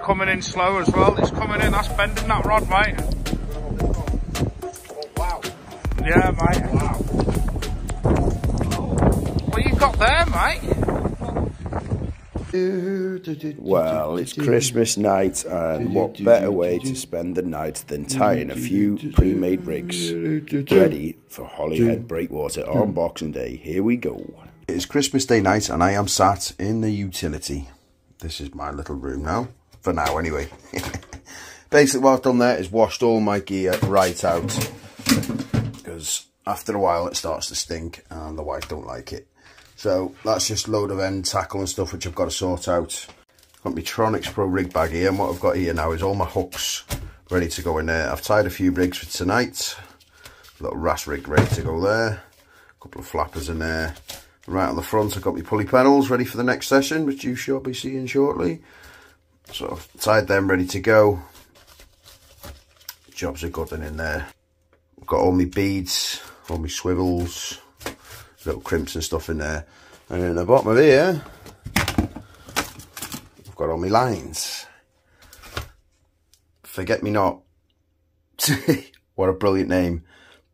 coming in slow as well. It's coming in, that's bending that rod, mate. Oh, wow. Yeah, mate. Wow. What you got there, mate? Well, it's Christmas night, and what better way to spend the night than tying a few pre-made rigs ready for Holyhead Breakwater on Boxing Day. Here we go. It is Christmas Day night, and I am sat in the utility. This is my little room now, for now anyway. Basically, what I've done there is washed all my gear right out, because after a while it starts to stink, and the wife don't like it. So that's just load of end tackle and stuff which I've got to sort out. Got my Tronix Pro rig bag here and what I've got here now is all my hooks ready to go in there. I've tied a few rigs for tonight. A little RAS rig ready to go there. A couple of flappers in there. Right on the front I've got my pulley pennels ready for the next session which you shall be seeing shortly. So I've tied them ready to go. Jobs are good and in there. I've got all my beads, all my swivels, little crimps and stuff in there. And in the bottom of here, I've got all my lines. Forget me not. what a brilliant name.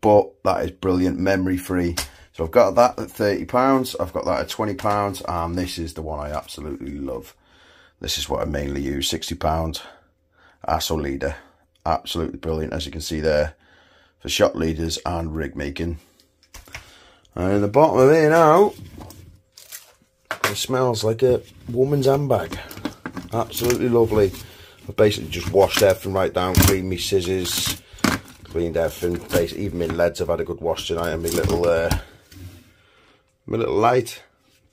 But that is brilliant, memory free. So I've got that at £30, I've got that at £20, and this is the one I absolutely love. This is what I mainly use, £60 Asso leader. Absolutely brilliant, as you can see there, for shock leaders and rig making. And in the bottom of here now, it smells like a woman's handbag. Absolutely lovely. I've basically just washed everything right down, cleaned my scissors, cleaned everything. Basically, even my leads I've had a good wash tonight, and my little, uh, my little light,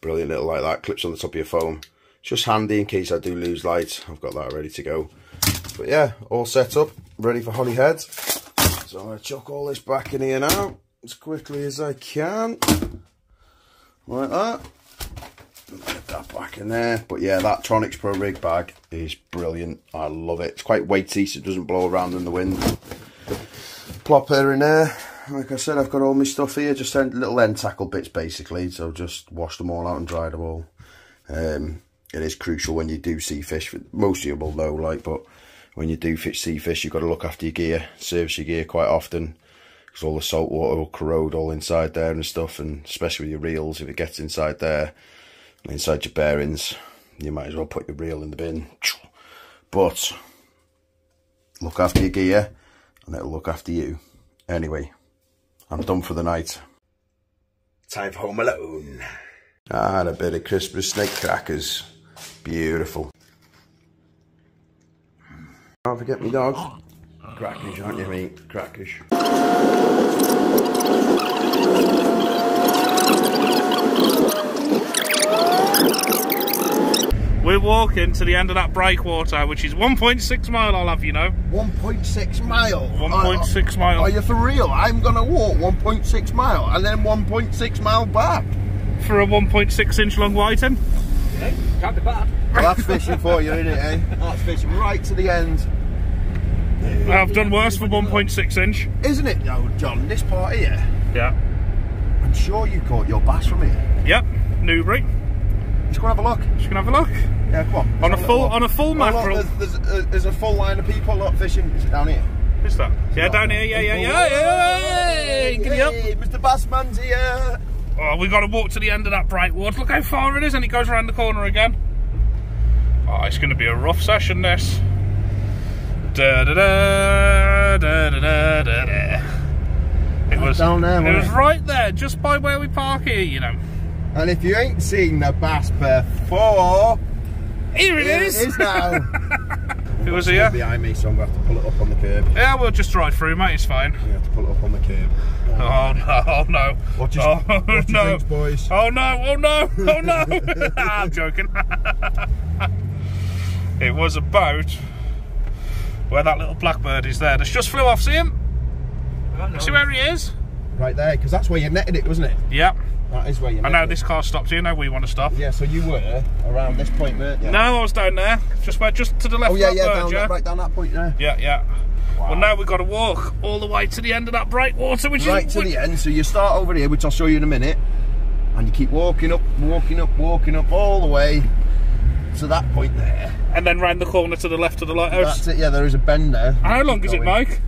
brilliant little light that clips on the top of your phone. Just handy in case I do lose light. I've got that ready to go. But yeah, all set up, ready for Holyhead. So I'm going to chuck all this back in here now as quickly as I can. Like that. Get that back in there. But yeah, that Tronix Pro rig bag is brilliant. I love it. It's quite weighty so it doesn't blow around in the wind. Plop her in there. Like I said, I've got all my stuff here. Just little end tackle bits basically. So just wash them all out and dry them all. Um, it is crucial when you do see fish. Most of you will know, like, but when you do fish, see fish, you've got to look after your gear, service your gear quite often because all the salt water will corrode all inside there and stuff and especially with your reels if it gets inside there inside your bearings you might as well put your reel in the bin. But look after your gear and it'll look after you. Anyway I'm done for the night. Time for home alone. And a bit of Christmas snake crackers beautiful don't forget me dogs Crackish, aren't you, mate? Crackish. We're walking to the end of that breakwater, which is 1.6 mile, I'll have you know. 1.6 mile? 1.6 mile. Are you for real? I'm going to walk 1.6 mile and then 1.6 mile back. For a 1.6 inch long whiting? Yeah, can't be bad. Well, that's fishing for you, isn't it, eh? That's fishing right to the end. I've done worse for 1.6 inch. Isn't it, though, John? This part here? Yeah. I'm sure you caught your bass from here. Yep, Newbury. Just go have a look. Just gonna have a look. Yeah, come on. On a full, on a full mackerel. Oh, there's, there's, a, there's, a full line of people lot fishing. Is it down here? Is that? Yeah, down here. Yeah, yeah, yeah. Hey, Giddy up. Mr. Bassman's here. Oh, we got to walk to the end of that breakwater. Look how far it is, and it goes around the corner again. Oh, it's going to be a rough session, this. Da, da, da, da, da, da, da. It was down there. It was right there, just by where we park here, you know. And if you ain't seen the bass before, here it here is. It is now. it was here. behind me, so I'm going to have to pull it up on the curb. Yeah, we'll just drive through, mate. It's fine. You have to pull it up on the curb. Oh no! Oh no! Watch your, oh, watch no. your drinks, boys. Oh no! Oh no! Oh no! I'm joking. it was about where that little blackbird is there. That's just flew off. See him? See where he is? Right there, because that's where you netted it, wasn't it? Yep. That is where you. I know this car stopped here. Now we want to stop. Yeah, so you were around this point, weren't you? No, I was down there. Just where, just to the left. Oh yeah, yeah, down? That, right down that point there. Yeah, yeah. Wow. Well, now we've got to walk all the way to the end of that breakwater, which right is to the end. So you start over here, which I'll show you in a minute, and you keep walking up, walking up, walking up all the way to that point there. and then round the corner to the left of the lighthouse. That's it. Yeah, there is a bend there. How long is it. Mike?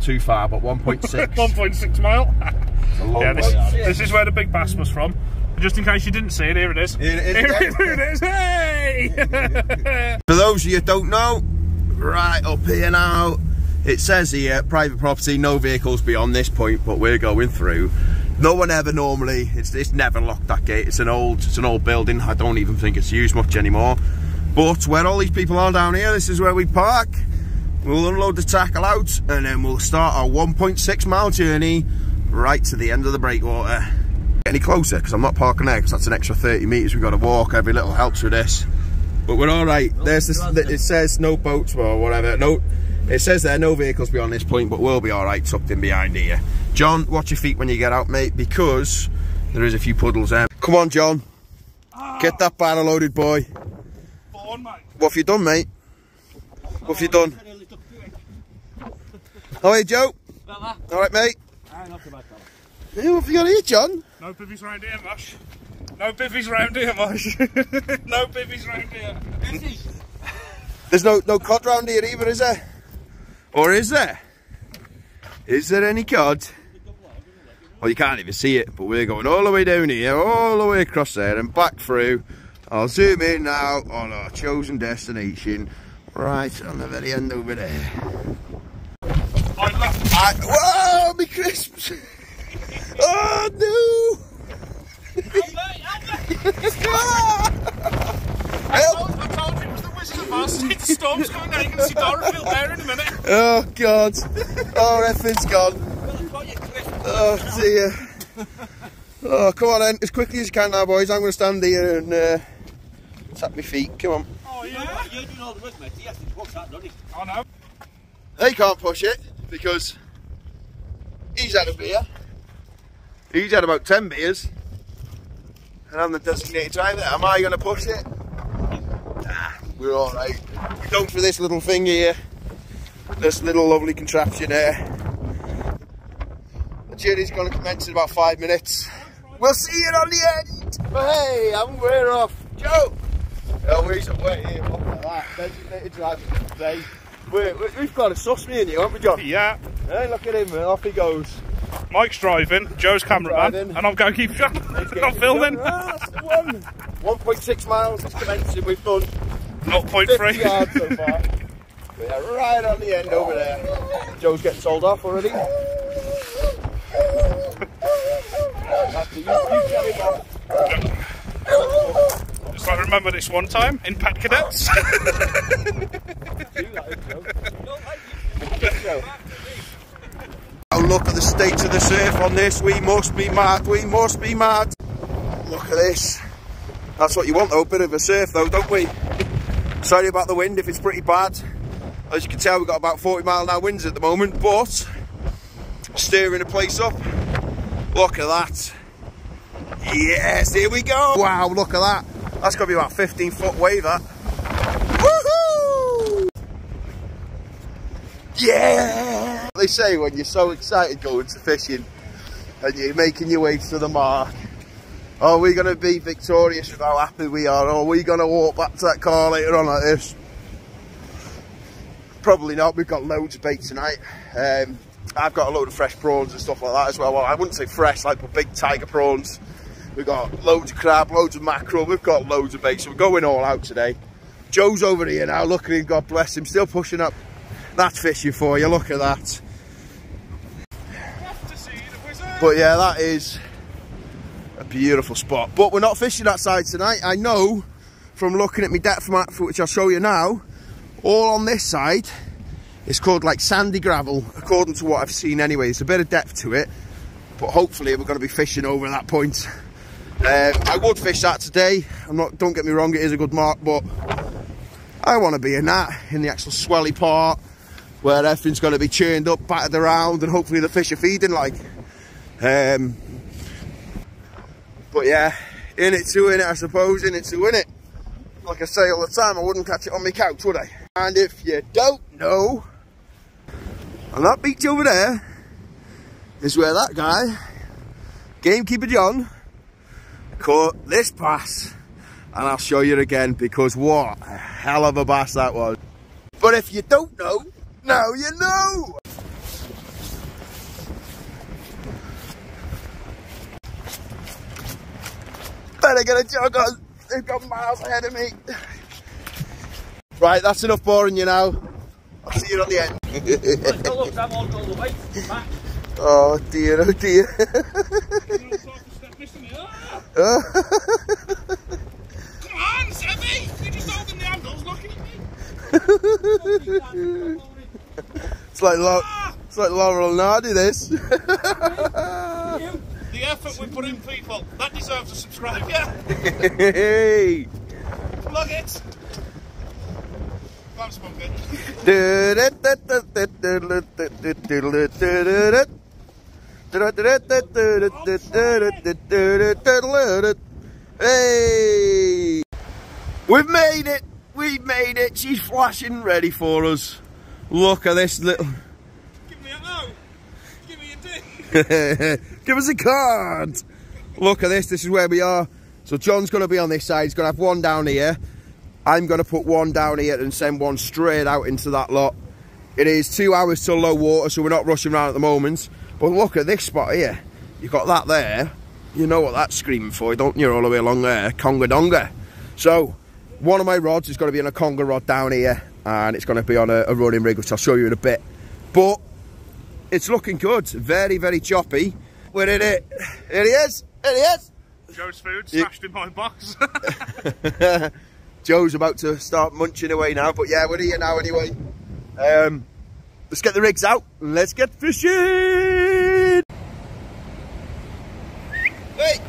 Too far, but 1.6. 1.6 mile. yeah, this, this is where the big bass was from. Just in case you didn't see it, here it is. Here it is Here, here it is. Hey! For those of you who don't know, right up here now, it says here, private property, no vehicles beyond this point, but we're going through. No one ever normally, it's, it's never locked that gate. It's an old, it's an old building. I don't even think it's used much anymore. But where all these people are down here, this is where we park. We'll unload the tackle out and then we'll start our 1.6 mile journey right to the end of the breakwater. Get any closer because I'm not parking there because that's an extra 30 metres we've got to walk. Every little helps with this. But we're all right. There's this. It says no boats or whatever. No, it says there no vehicles beyond this point, but we'll be all right tucked in behind here. John, watch your feet when you get out, mate, because there is a few puddles there. Come on, John. Get that barrel loaded, boy. Mate. What have you done, mate? What have you done? How are you, Joe? All right, mate. Aye, not too Hey, what have you got here, John? No bivvies round here, Mush. No bivvies round here, Mush. no bivvies round here. There's no no cod round here either, is there? Or is there? Is there any cod? Well, you can't even see it, but we're going all the way down here, all the way across there and back through. I'll zoom in now on our chosen destination, right on the very end over there. Right, left. I, whoa, me crisps! oh no! Help! I told you it was the Wizard of Oz. It's storm's coming down. You can see Dorothy there in a minute. Oh god! Oh, everything's gone. Oh dear. Oh, come on then, as quickly as you can now, boys. I'm going to stand here and uh, tap my feet. Come on. Oh, yeah. You're doing all the work, mate. He has to push that, doesn't he? I know. They can't push it because he's had a beer. He's had about 10 beers. And I'm the designated driver. Am I going to push it? Nah, we're alright. We go for this little thing here. This little lovely contraption here. The journey's going to commence in about five minutes. We'll see you on the end. Hey, I'm we're off. Joe. Oh, we're away here. Look at that. Designated driver today. We're, we- we've got a sus me and you, haven't we, John? Yeah. Hey, look at him. Off he goes. Mike's driving, Joe's cameraman, driving. and I'm going to keep shot. I'm filming. Ah, that's the one. 1.6 miles is commencing. We've done 50 0.3. yards so far. We're right on the end over there. Joe's getting sold off already. After you, you. Just like remember this one time in Pet Cadets. Oh, look at the state of the surf on this. We must be mad. We must be mad. Look at this. That's what you want though, a bit of a surf though, don't we? Sorry about the wind if it's pretty bad. As you can tell, we've got about 40 mile an hour winds at the moment, but steering the place up. Look at that. Yes, here we go. Wow, look at that. That's got to be about 15 foot wave, that. Yeah! They say when you're so excited going to fishing and you're making your way to the mark, are we going to be victorious with how happy we are? Are we going to walk back to that car later on like this? Probably not. We've got loads of bait tonight. Um, I've got a load of fresh prawns and stuff like that as well. Well, I wouldn't say fresh, like but big tiger prawns. We've got loads of crab, loads of mackerel. We've got loads of bait, so we're going all out today. Joe's over here now. Look at him. God bless him. Still pushing up. That's fishing for you. Look at that. But yeah, that is a beautiful spot. But we're not fishing that side tonight. I know from looking at my depth map, which I'll show you now, all on this side it's called like sandy gravel, according to what I've seen anyway. There's a bit of depth to it, but hopefully we're going to be fishing over that point. Um, I would fish that today. I'm not. Don't get me wrong, it is a good mark, but I want to be in that, in the actual swelly part, where everything's going to be churned up, battered around, and hopefully the fish are feeding like. Um, but yeah, in it to win it, I suppose. In it to win it. Like I say all the time, I wouldn't catch it on my couch, would I? And if you don't know, on that beach over there is where that guy, Gamekeeper John, caught this bass and I'll show you again because what a hell of a bass that was. But if you don't know, now you know. Better get a jog on. They've got miles ahead of me. Right, that's enough boring you now. I'll see you on the end. Go look, I'm all all the way. Back. oh dear, oh dear. Come on, Sammy! You're just holding the handles looking at me. it's like Lau- it's like Laurel and Hardy this. The effort we put in, people, that deserves a subscribe, yeah? hey. Plug it! Thanks, Hey! We've made it! We've made it! She's flashing ready for us. Look at this little... Give me a no! Give me a dick! Give us a card! Look at this, this is where we are. So John's going to be on this side, he's going to have one down here. I'm going to put one down here and send one straight out into that lot. It is two hours till low water, so we're not rushing around at the moment. But look at this spot here. You've got that there. You know what that's screaming for, don't you, all the way along there? Conger Donga. So, one of my rods is going to be on a Conger rod down here, and it's going to be on a, a running rig, which I'll show you in a bit. But, it's looking good. Very, very choppy. Where is it? Here he is. Here he is. Joe's food Yeah. smashed in my box. Joe's about to start munching away now, but yeah, we're here now anyway. Um, let's get the rigs out let's get fishing. Hey,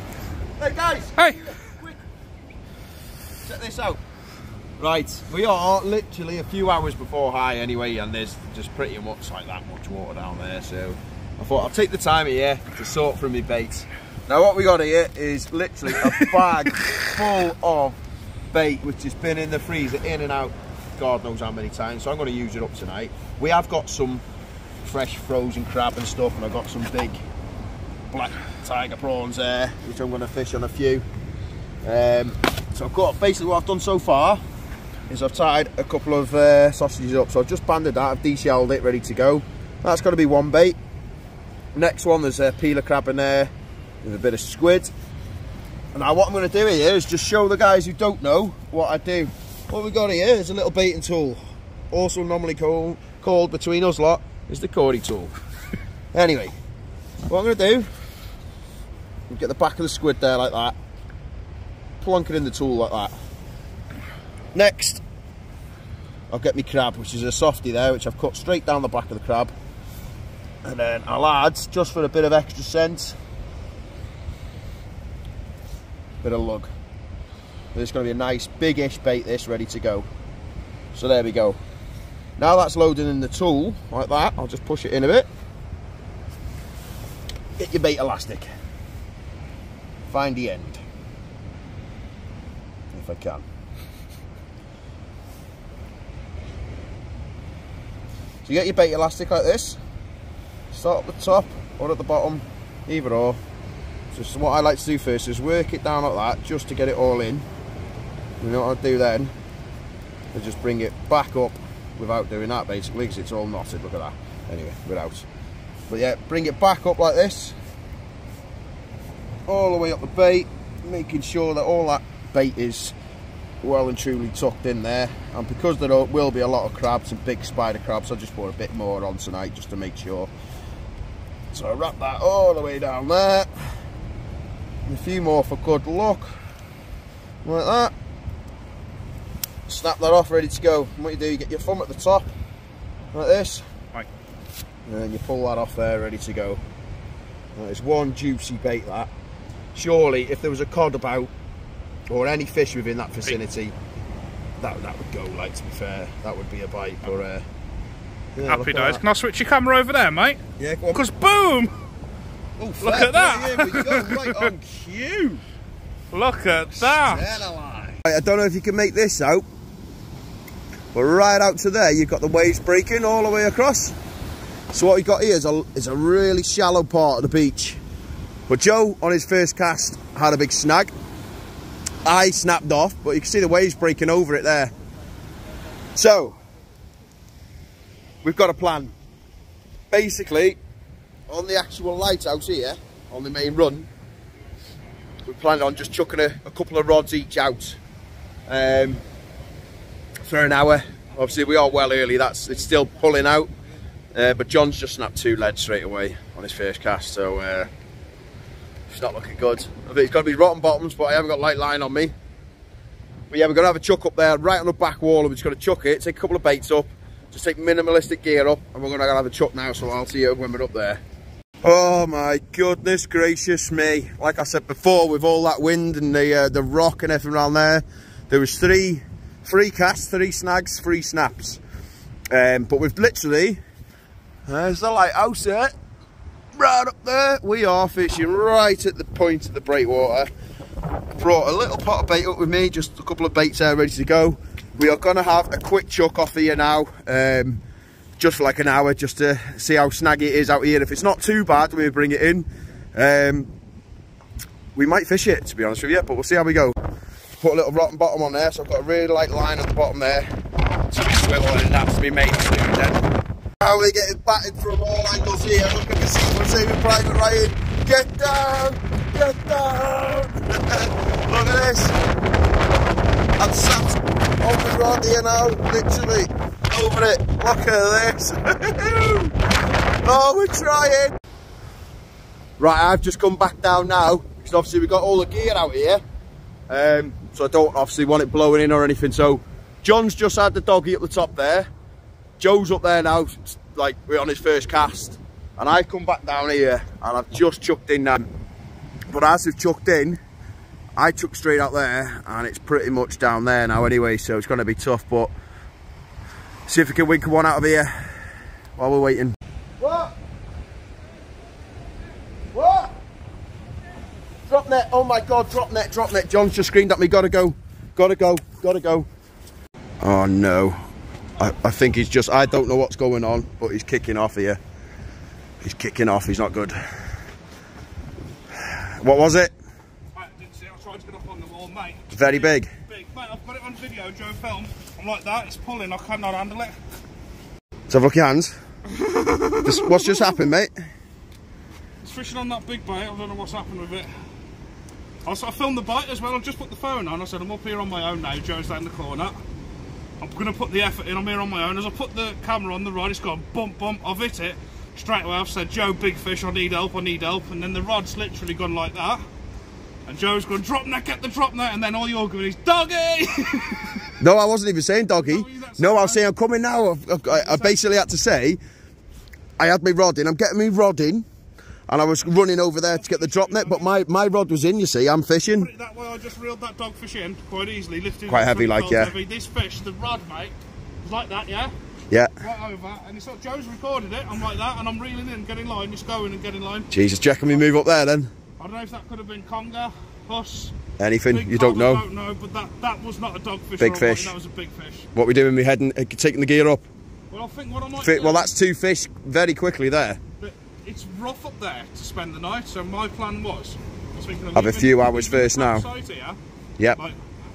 hey guys, hey! check this out. Right, we are literally a few hours before high anyway, and there's just pretty much like that much water down there. So I thought I'll take the time here to sort through my baits. Now what we got here is literally a bag full of bait, which has been in the freezer, in and out, God knows how many times. So I'm going to use it up tonight. We have got some fresh frozen crab and stuff, and I've got some big black tiger prawns there, which I'm going to fish on a few. Um, so I've got basically what I've done so far is I've tied a couple of uh, sausages up. So I've just banded that, I've deshelled it, ready to go. That's got to be one bait. Next one, there's a peeler crab in there with a bit of squid. And now what I'm going to do here is just show the guys who don't know what I do. What we've got here is a little baiting tool, also normally called, called between us lot, is the Cordy tool. anyway, what I'm going to do, get the back of the squid there like that, plonk it in the tool like that. Next, I'll get my crab, which is a softy there, which I've cut straight down the back of the crab. And then I'll add, just for a bit of extra scent, bit of lug. This is going to be a nice big-ish bait this, ready to go. So there we go. Now that's loaded in the tool, like that, I'll just push it in a bit. Get your bait elastic. Find the end. If I can. So you get your bait elastic like this. Start at the top or at the bottom, either or. Just what I like to do first is work it down like that, just to get it all in. You know what I do then? Is just bring it back up without doing that basically, because it's all knotted. Look at that. Anyway, without. But yeah, bring it back up like this, all the way up the bait, making sure that all that bait is well and truly tucked in there. And because there will be a lot of crabs and big spider crabs, I just put a bit more on tonight just to make sure. So I wrap that all the way down there. And a few more for good luck. Like that. Snap that off, ready to go. And what you do, you get your thumb at the top, like this. Right. And then you pull that off there, ready to go. And It's one juicy bait that. Surely, if there was a cod about, or any fish within that vicinity, that that would go. Like to be fair, that would be a bite. But uh, yeah, Happy days. Can I switch your camera over there, mate? Yeah, go on. Because boom! Oh, look at that. Here we go, right on cue. Look at that! Right, I don't know if you can make this out, but right out to there, you've got the waves breaking all the way across. So what we've got here is a, is a really shallow part of the beach. But Joe, on his first cast, had a big snag. Eye snapped off, but you can see the waves breaking over it there. So, we've got a plan. Basically, on the actual lighthouse here, on the main run, we planned on just chucking a, a couple of rods each out um, for an hour. Obviously, we are well early. That's it's still pulling out, uh, but John's just snapped two leads straight away on his first cast, so uh, it's not looking good. I think it's got to be rotten bottoms, but I haven't got light line on me. But yeah, we're going to have a chuck up there, right on the back wall, and we're just going to chuck it, take a couple of baits up, just take minimalistic gear up, and we're going to have a chuck now, so I'll see you when we're up there. Oh my goodness gracious me. Like I said before, with all that wind and the uh, the rock and everything around there, there was three, three casts, three snags, three snaps. Um, but we've literally, there's the lighthouse there, right up there. We are fishing right at the point of the breakwater. Brought a little pot of bait up with me, just a couple of baits there ready to go. We are going to have a quick chuck off here now. Um, just for like an hour just to see how snaggy it is out here. If it's not too bad, we bring it in. Um, we might fish it, to be honest with you, but we'll see how we go. Put a little rotten bottom on there, so I've got a really light line at the bottom there. To be swiveling and that's me mate doing then. How we're getting battered from all angles here. Look at the sequel saving Private Ryan. Get down! Get down! Look at this. I'm sat on the rod here now, literally over it. Look at this. oh, we're trying. Right, I've just come back down now because obviously we've got all the gear out here. Um, so I don't obviously want it blowing in or anything. So John's just had the doggy at the top there. Joe's up there now, like we're on his first cast. And I've come back down here and I've just chucked in now. But as we've chucked in, I took straight out there and it's pretty much down there now anyway. So it's going to be tough, but See if we can wink one out of here while we're waiting. What? What? Drop net. Oh my God, drop net, drop net. John's just screamed at me. Gotta go. Gotta go. Gotta go. Oh no. I, I think he's just, I don't know what's going on, but he's kicking off here. He's kicking off. He's not good. What was it? I didn't see it. I tried to get up on the wall, mate. Very big. Big. Mate, I've got it on video, Joe film. I'm like that. It's pulling. I cannot handle it. Let's have a look at your hands. Just- what's just happened, mate? It's fishing on that big bait. I don't know what's happened with it. I, s- I filmed the bite as well. I've just put the phone on. I said, I'm up here on my own now. Joe's down the corner. I'm going to put the effort in. I'm here on my own. As I put the camera on the rod, it's gone bump, bump. I've hit it. Straight away, I've said, Joe, big fish. I need help. I need help. And then the rod's literally gone like that. And Joe's gone, drop net, get the drop net. And then all you're going is, doggy! No, I wasn't even saying doggy. No, I was saying I'm coming now. I've, I I basically had to say, I had my rod in. I'm getting me rod in, and I was running over there to get the drop net, but my, my rod was in. You see, I'm fishing. that way, I just reeled that dogfish in quite easily. Lifted Quite heavy, like, yeah. Heavy. This fish, the rod, mate, was like that, yeah? Yeah. right over, and it's like Joe's recorded it. I'm like that, and I'm reeling in, getting line, just going and getting line. Jesus, do can we move up there then? I don't know if that could have been conger, huss. Anything? big you don't cod, I know. don't know, but that that was not a dogfish. Big fish. That was a big fish. What we doing? We heading, uh, taking the gear up. Well, I think what I might Fi- do. Well, that's two fish very quickly there. It's rough up there to spend the night. So my plan was, I was thinking of Have a few hours first now. Here, Yep. like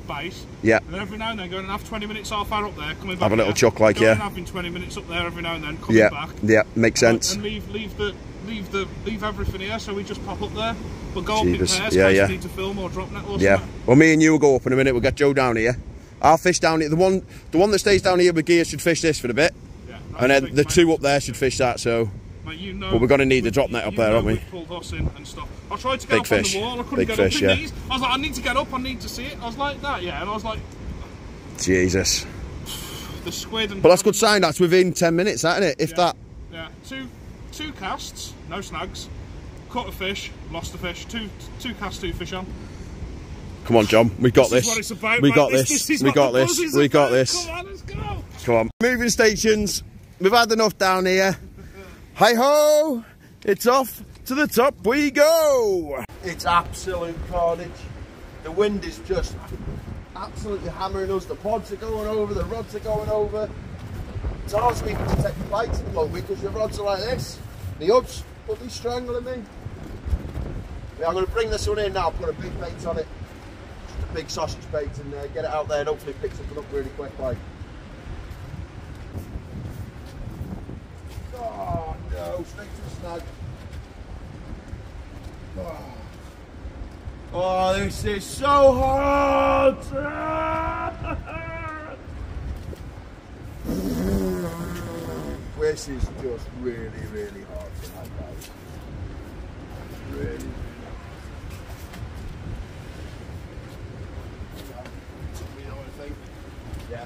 base. Yep. And every now and then going and have 20 minutes, half hour up there, coming back. Have a little chuck like, yeah. having 20 minutes up there every now and then, coming Yeah. back. Yeah. Makes sense. And leave leave the leave the leave everything here, so we just pop up there. But go Jesus. up in pairs, Yeah, yeah. need to film or drop net or Yeah. something. Well, me and you will go up in a minute. We'll get Joe down here. I'll fish down here. The one, the one that stays down here with gear should fish this for a bit, Yeah, and then the two up there should fish that. So Mate, you know, But we're gonna need the we- drop net up there, aren't we? pulled us in and stuff. I tried to get Big up fish. on the wall. I couldn't Big get fish, up in yeah. these. I was like, I need to get up. I need to see it. I was like that, yeah. And I was like, Jesus. the squid and. But that's good sign. That's within ten minutes, isn't it? If Yeah. that. Yeah, two two casts, no snags. Caught a fish, lost a fish. Two two casts, two fish on. Come on, John. We got This this. is what it's about. we got this. this. is We got this. We got this. Come on, let's go. Come on. Moving stations. We've had enough down here. Hi ho! It's off to the top we go. It's absolute carnage. The wind is just absolutely hammering us. The pods are going over. The rods are going over. It's hard to even detect the bites at the moment because the rods are like this. The hubs be strangling me. Yeah, I'm going to bring this one in now. Put a big bait on it. Just a big sausage bait and get it out there and hopefully pick something up really quick. Like. Oh Oh. oh, this is so hard! this is just really, really hard tonight, guys. Really. Yeah.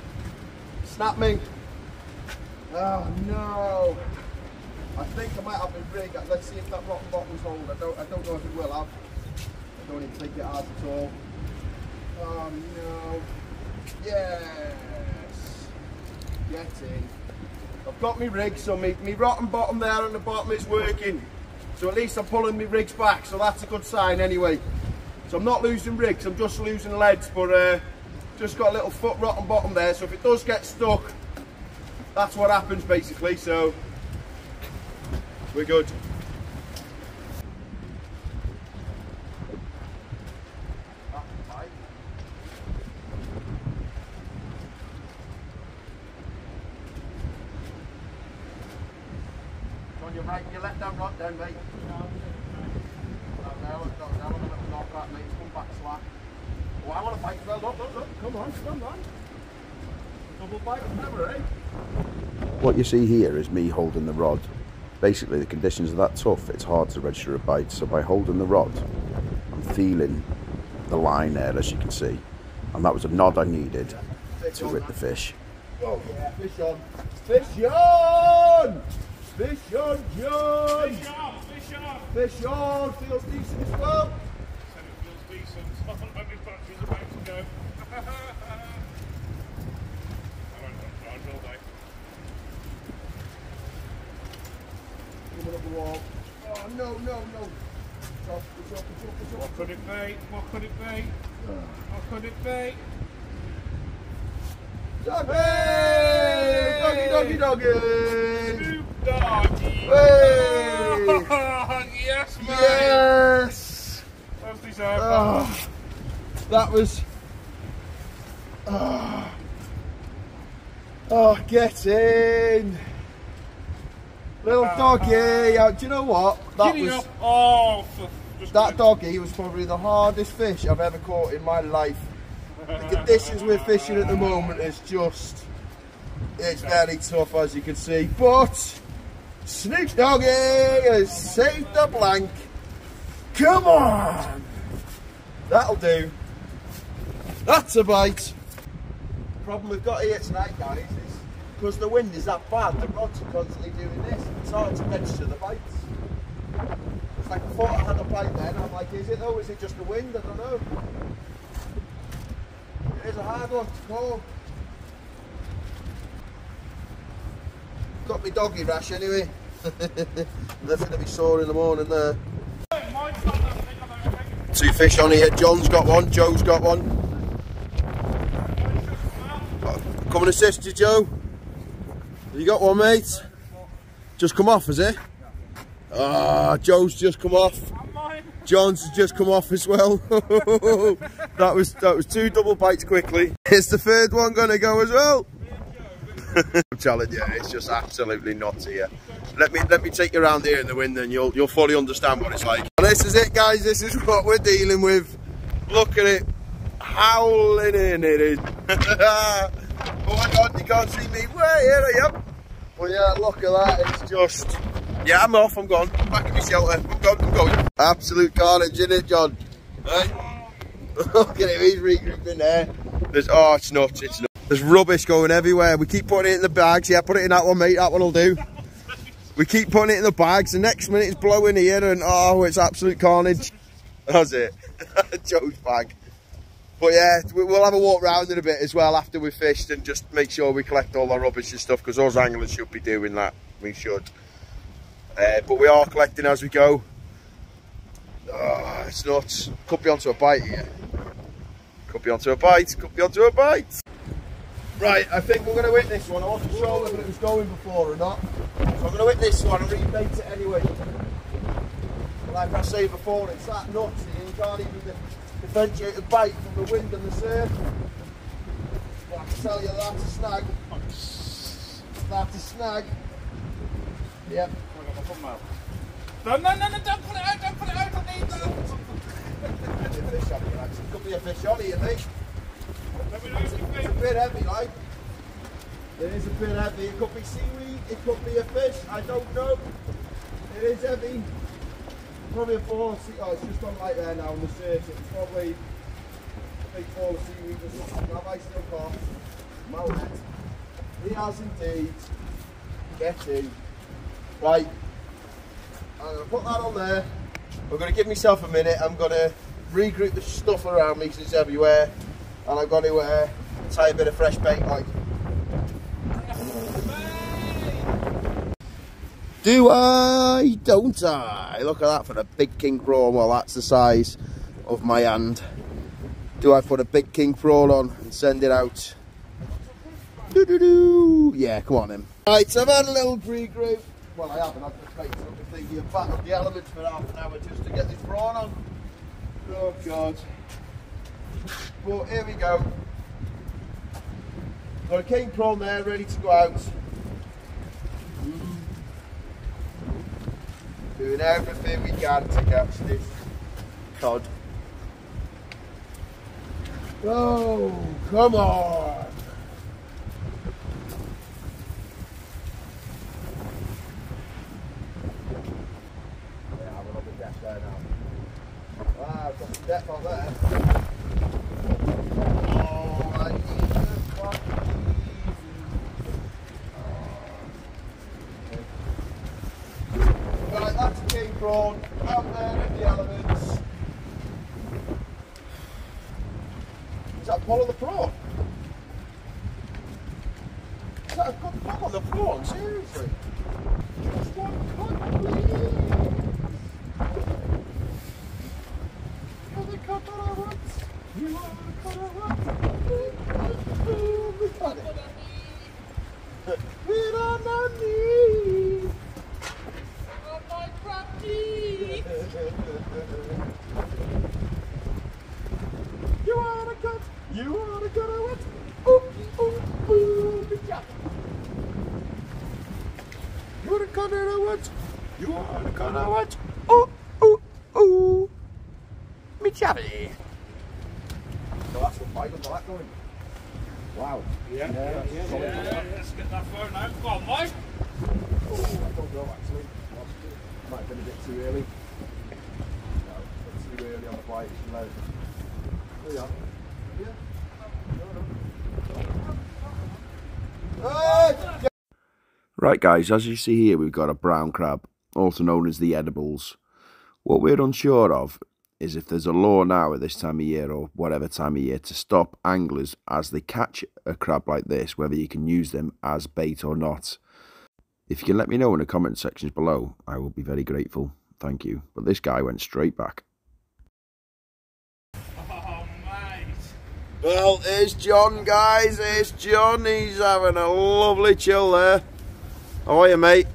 Snap me. Oh no. I think I might have been rig. Let's see if that rotten bottom's hold. I don't I don't know if it will have. I don't even think it has at all. Oh no. Yes. Get in. I've got my rig, so me, me rotten bottom there on the bottom is working. So at least I'm pulling my rigs back, so that's a good sign anyway. So I'm not losing rigs, I'm just losing leads, but uh, just got a little foot rotten bottom there, so if it does get stuck, that's what happens basically, so we're good. On your right, you let down rod down, mate. Now, now, now, now, a little knock that, mate. Come back slack. Oh, I want to bite. Well, look, look, look. Come on, come on. Double bite of never, eh? What you see here is me holding the rod. Basically, the conditions are that tough, it's hard to register a bite. So by holding the rod, I'm feeling the line there, as you can see. And that was a nod I needed to hit the fish. Oh. Fish on. Fish on! Fish on, John! Fish off, fish off. Fish on! Feels decent as well. Said it feels decent. When my battery's about to go. I won't drive all day. Coming up the wall. Oh, no, no, no. It's off, it's off, it's off, it's What could it be? What could it be? Uh. What could it be? Doggy! Doggy, doggy, doggy! Snoop Doggy! Hey! yes, mate! Yes! That's deserved. Oh, ah. that was. Oh, oh get in! Little doggy! Uh, do you know what? That Giddy was. up. Oh, That doggy was probably the hardest fish I've ever caught in my life. The conditions we're fishing at the moment is just, it's very tough as you can see. But Snoop Doggy has saved the blank. Come on! That'll do. That's a bite. The problem we've got here tonight, guys, because the wind is that bad, the rods are constantly doing this. It's hard to register the bites. It's like I thought I had a bite then. I'm like, is it though? Is it just the wind? I don't know. It is a hard one to call. Got me doggy rash anyway. Going to be sore in the morning there. Two fish on here. John's got one. Joe's got one. Come and assist you, Joe. You got one, mate? Just come off, has it? Ah, Joe's just come off. John's just come off as well. that was that was two double bites quickly. Is the third one gonna go as well? I'm telling you, it's just absolutely nuts here. Let me let me take you around here in the wind and you'll you'll fully understand what it's like. This is it guys, this is what we're dealing with. Look at it. Howling in it is. oh my god, you can't see me. Way here I am. Well yeah, look at that, it's just yeah, I'm off, I'm gone. Back in my shelter. I'm gone, I'm going. Absolute carnage, in it, John? Right? Look at him, he's regrouping there. There's, oh, it's nuts, it's nuts. There's rubbish going everywhere. We keep putting it in the bags. Yeah, put it in that one, mate. That one'll do. We keep putting it in the bags. The next minute it's blowing here and, oh, it's absolute carnage. That's it. Joe's bag. But yeah, we- we'll have a walk round in a bit as well after we've fished and just make sure we collect all our rubbish and stuff because those anglers should be doing that. We should. Uh, but we are collecting as we go. Oh, it's nuts. Could be onto a bite here. Could be onto a bite. Could be onto a bite. Right, I think we're going to hit this one. I wasn't sure whether it was going before or not. So I'm going to hit this one and rebait it anyway. Like I say before, it's that nuts. You can't even differentiated bite from the wind and the surf. But I can tell you that's a snag. That's a snag. Yep. No, no, no, no, don't put it out, don't put it out, I need that. Could be a fish on here, actually. Could be a fish on here, mate. Let me know if you It's a bit heavy, like. It is a bit heavy. It could be seaweed. It could be a fish. I don't know. It is heavy. Probably a sea. Oh, it's just on light there now on the surface. It's probably a big of seaweed or something. Have I still got mullet? He has indeed. Get in. Right. I'm going to put that on there. I'm going to give myself a minute. I'm going to regroup the stuff around me because it's everywhere. And I've got to uh, tie a bit of fresh bait like. Do I? Don't I? Look at that for a big king prawn. Well, that's the size of my hand. Do I put a big king prawn on and send it out? Doo -doo -doo. Yeah, come on then. Right, so I've had a little regroup. Well, I haven't. I've just waited up the back up the elements for half an hour just to get this prawn on. Oh, God. But here we go. Got a king prawn there ready to go out. Doing everything we can to catch this cod. Oh, come on! Yeah, I'm little bit depth there now. Ah, I've got some depth on there. Oh, I need to fucking Right, king out there in the elements. Is that pull of the prawn? Is that a good pull on the prawn? Seriously? Just one cut, please. You're the cut that I want. You are the cut I want. We don't need. You wanna You wanna cut a what? Ooh, ooh, ooh, be careful. You wanna cut a what? You wanna cut a what? Ooh, ooh, ooh. Me chavvy. So that's what Michael Black going. Wow. Yeah, yeah, yeah, yeah. Let's get that phone out. Go on, Mike. Oh, I don't know actually. Might have been a bit too early. No, a bit too early on the bite. It's low. There you are. Yeah. Right guys, as you see here we've got a brown crab, also known as the edibles. What we're unsure of is if there's a law now at this time of year or whatever time of year to stop anglers as they catch a crab like this, whether you can use them as bait or not. If you can let me know in the comment sections below, I will be very grateful. Thank you. But this guy went straight back. Oh. Well, it's John, guys. It's John. He's having a lovely chill there. How are you, mate?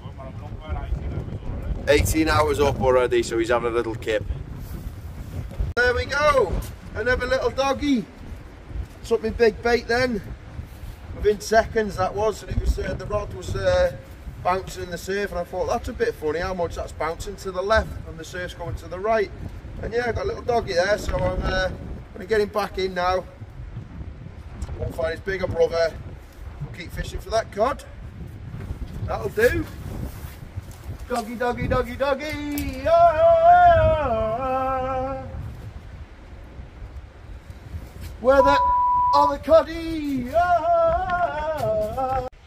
Oh, man, I'm not quite 18 hours 18 hours up already, so he's having a little kip. There we go. Another little doggy. Took me big bait then. Within seconds that was, and it was uh, the rod was uh, bouncing in the surf, and I thought that's a bit funny how much that's bouncing to the left and the surf's going to the right. And yeah, I got a little doggy there, so I'm uh, going to get him back in now. We'll find his bigger brother. We'll keep fishing for that cod. That'll do. Doggy, doggy, doggy, doggy. Ah. Where the are the coddy?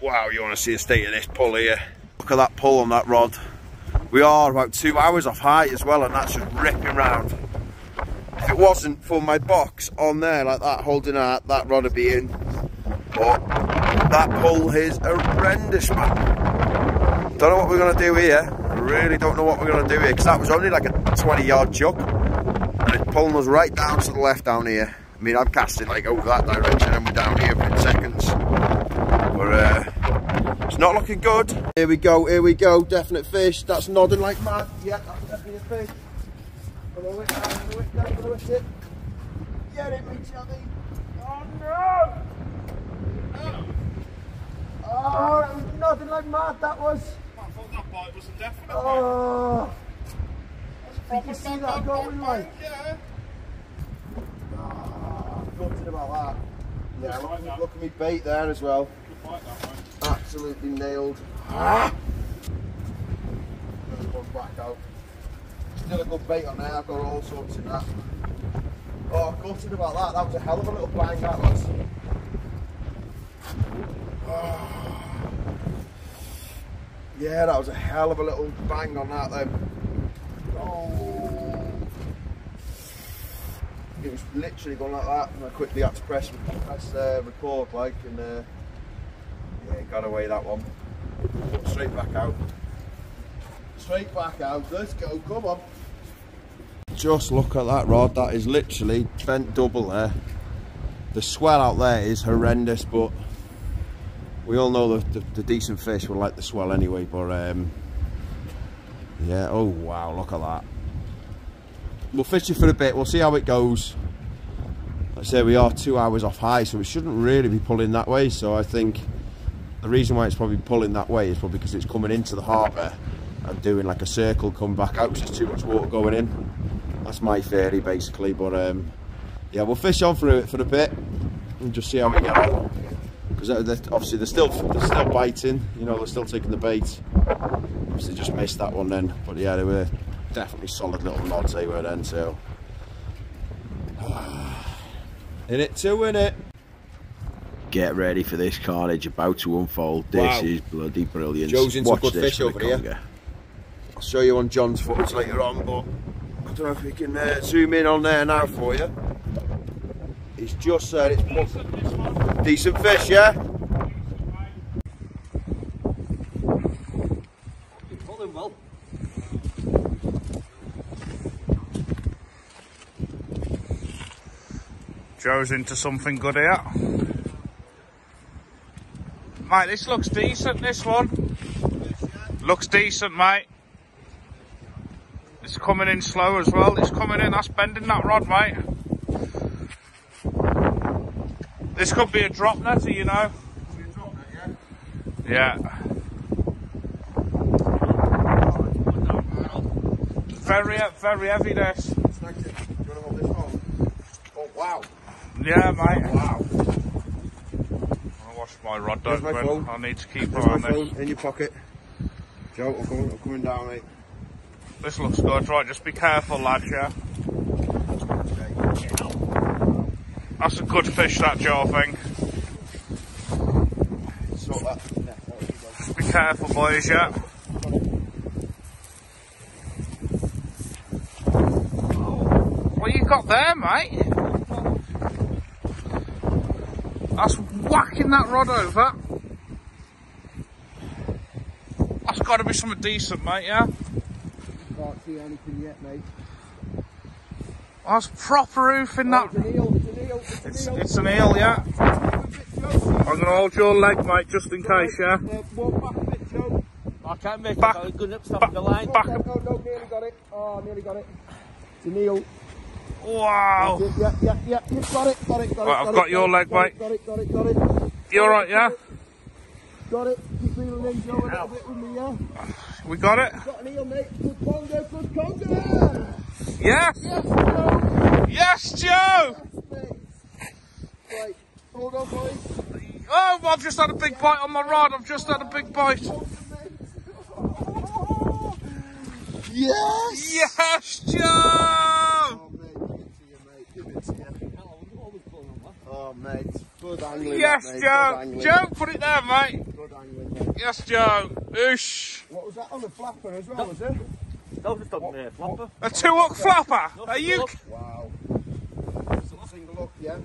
Wow, you want to see the state of this pull here? Look at that pull on that rod. We are about two hours off height as well, and that's just ripping round. If it wasn't for my box on there like that, holding out, that rod would be in. But that pull is horrendous, man. Don't know what we're going to do here. I really don't know what we're going to do here because that was only like a 20 yard chuck and it's pulling us right down to the left down here. I mean, I'm casting like over that direction and we're down here in seconds. But uh, it's not looking good. Here we go, here we go. Definite fish. That's nodding like mad. Yeah, that's definitely a fish. Blow it, down, blow it. Get it, me chubby. Oh no! Oh, that was nothing like mad, that was. Thought that bite was a definite. Oh, mate. you see that going like? Yeah. Oh, gutted about that. Yeah, look, that. look at me bait there as well. Good bite that. Absolutely nailed. Ah! Back out. Still a good bait on there, I've got all sorts in that. Oh, gutted about that. That was a hell of a little bang that was. Oh. Yeah, that was a hell of a little bang on that then. Oh. It was literally going like that, and I quickly had to press, press uh, record like, and uh, yeah, got away that one. Straight back out. Straight back out. Let's go. Come on. Just look at that rod. That is literally bent double there. The swell out there is horrendous, but we all know the, the, the decent fish will like the swell anyway. But um, yeah. Oh wow! Look at that. We'll fish it for a bit. We'll see how it goes. Like I say we are two hours off high, so it shouldn't really be pulling that way. So I think the reason why it's probably pulling that way is probably because it's coming into the harbour and doing like a circle, come back out, there's too much water going in. That's my theory basically, but um, yeah, we'll fish on for a, for a bit and just see how we get on. Because obviously they're still they're still biting, you know, they're still taking the bait. Obviously just missed that one then, but yeah, they were definitely solid little nods they were then. So in it to win it. Get ready for this carnage about to unfold. This Wow. is bloody brilliant. Joe's into Watch good fish over here. conger. I'll show you on John's footage later on, but I don't know if we can uh, zoom in on there now for you. He's just said it's decent fish, yeah? Well. Joe's into something good here. Mate, this looks decent, this one. Looks decent, mate. It's coming in slow as well. It's coming in, that's bending that rod, mate. This could be a drop netter, you know. Yeah. Very, very heavy, this. Oh wow! Yeah, mate. Wow! I lost my rod, don't my phone? I need to keep an There's eye my on this. phone in your pocket. Joe, I'm coming, I'm coming down, mate. This looks good, right? Just be careful, lads, yeah? That's a good fish, that Joe, I think. Sort that. Yeah, there we go. Just be careful, boys, yeah? What you got there, mate? That's whacking that rod over. That's got to be something decent, mate, yeah? Can't see anything yet, mate. That's proper roofing that. It's an eel, it's an eel, it's It's, an eel. it's an eel, yeah? I'm gonna hold your leg, mate, just in case, yeah? Walk back a bit, Joe. I can't make Back- it. Good up, back- the line. back- No, no, no, nearly got it. Oh, nearly got it. It's an eel. Wow! Yeah, yeah, yeah, yeah. You got it, got it, got it. Right, I've got got it, your got leg, it, got mate. it, Got it, got it, got it. You alright, yeah? Got it. Keep reeling in, Joe, a little bit with me, yeah? We got it? Got an eel, mate. Good conger, good conger. Yes! Yes, Joe. Yes, Joe! Mate. Right, hold on, boys. Oh, I've just had a big bite on my rod. I've just had a big bite. Yes! Yes, Joe! Oh, mate, give it to you, mate. Give it to you. Oh, mate. Good angling, Yes, that, mate. Joe! angling. Joe, put it there, mate. Good angling, mate. Yes, Joe. Oosh. What was that on the flapper as well, was it? No, just on the flapper. A two hook flapper. Are you? Wow. Single hook, yeah?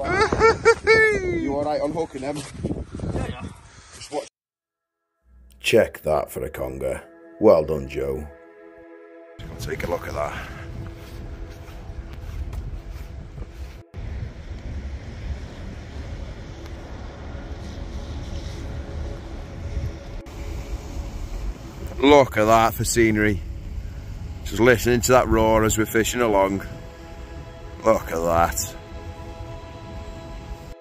Wow. you alright on hooking them? Yeah, yeah. Just watch. Check that for a conger. Well done, Joe. Take a look at that. Look at that for scenery. Just listening to that roar as we're fishing along. Look at that.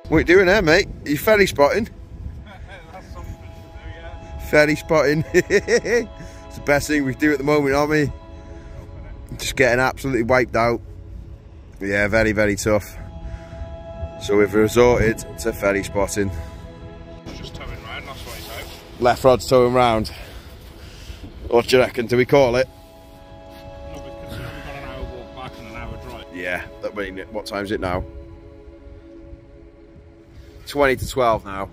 What are you doing there, mate? Are you ferry spotting? That's something to do, yeah. Ferry spotting. it's the best thing we do at the moment, aren't we? Just getting absolutely wiped out. Yeah, very, very tough. So we've resorted to ferry spotting. It's just towing round, that's what he's. Left rod's towing round. What do you reckon? Do we call it? No, because we've got an hour walk back and an hour drive. Yeah. I mean, what time is it now? 20 to 12 now.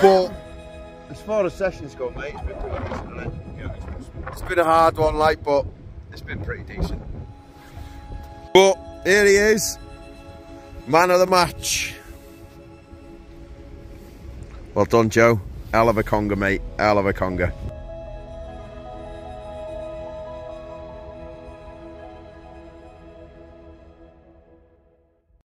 But as far as sessions go, mate, it's been pretty decent, it? Yeah, it's, It's been a hard one, like, but it's been pretty decent. But here he is, man of the match. Well done, Joe. Hell of a conger, mate. Hell of a conger.